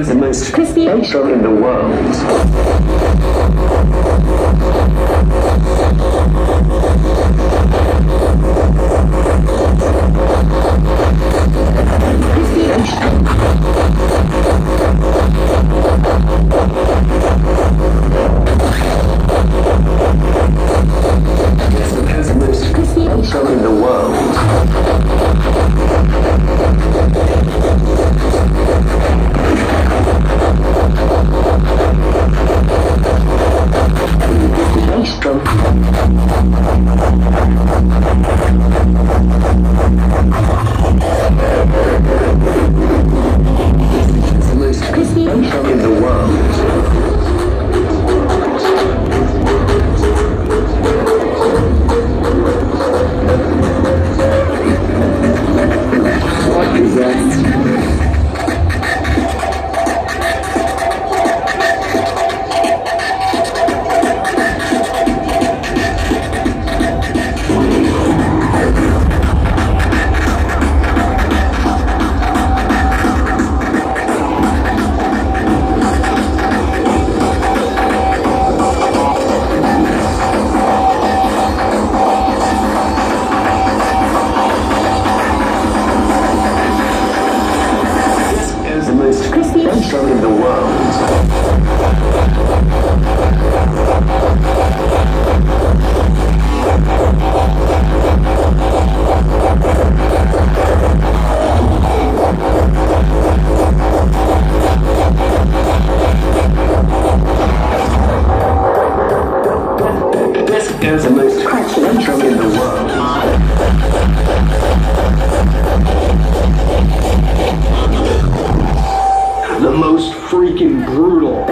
is the most crispy show in the world. Thank you. The world. This is the most crunchy show in the world. Most freaking brutal